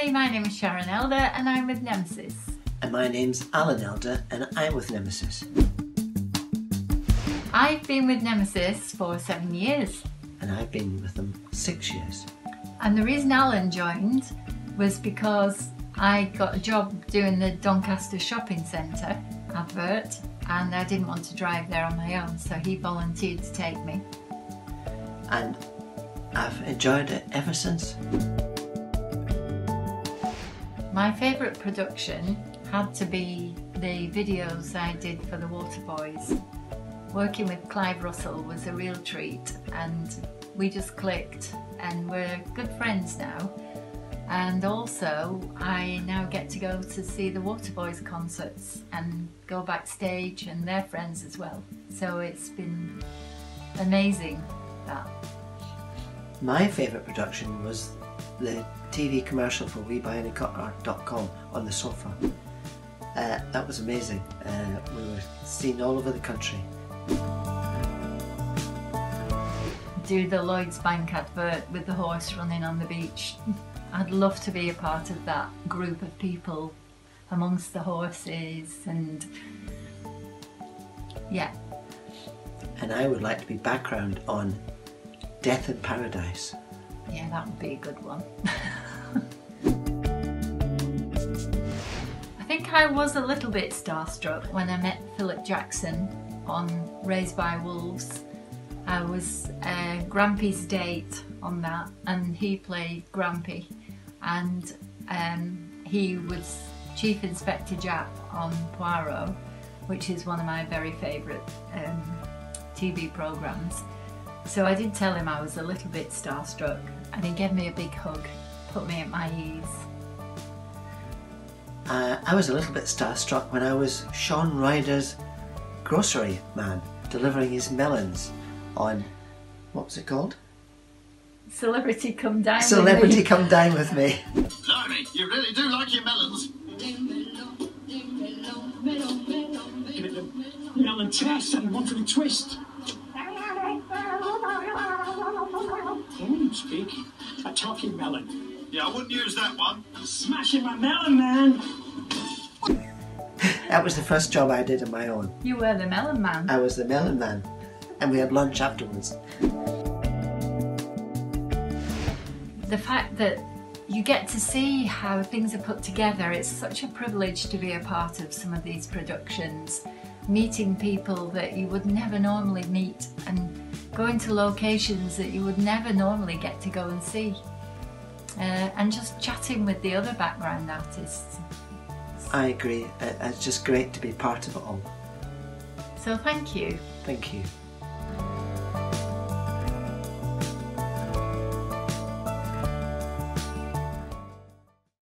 Hi, my name is Sharon Elder and I'm with Nemesis. And my name's Alan Elder and I'm with Nemesis. I've been with Nemesis for seven years. And I've been with them six years. And the reason Alan joined was because I got a job doing the Doncaster Shopping Centre advert and I didn't want to drive there on my own, so he volunteered to take me. And I've enjoyed it ever since. My favourite production had to be the videos I did for the Waterboys. Working with Clive Russell was a real treat and we just clicked and we're good friends now. And also, I now get to go to see the Waterboys concerts and go backstage and their friends as well. So it's been amazing that. My favourite production was the TV commercial for WeBuyAnyCar.com on the sofa. Uh, that was amazing. Uh, we were seen all over the country. Do the Lloyds Bank advert with the horse running on the beach. I'd love to be a part of that group of people amongst the horses and yeah. And I would like to be background on Death in Paradise. Yeah, that would be a good one. I think I was a little bit starstruck when I met Philip Jackson on Raised by Wolves. I was uh, Grampy's date on that and he played Grampy and um, he was Chief Inspector Japp on Poirot, which is one of my very favourite um, TV programmes. So I did tell him I was a little bit starstruck and he gave me a big hug, put me at my ease. Uh, I was a little bit starstruck when I was Shaun Ryder's grocery man delivering his melons on, what was it called? Celebrity Come Dine Celebrity Come Dine with Me. Blimey, you really do like your melons. Give it the melon test and one for the twist. Oh, speak. A talking melon. Yeah, I wouldn't use that one. Smashing my melon, man. That was the first job I did on my own. You were the melon man. I was the melon man. And we had lunch afterwards. The fact that you get to see how things are put together, it's such a privilege to be a part of some of these productions. Meeting people that you would never normally meet and going to locations that you would never normally get to go and see. Uh, and just chatting with the other background artists. I agree. Uh, It's just great to be part of it all. So thank you. Thank you.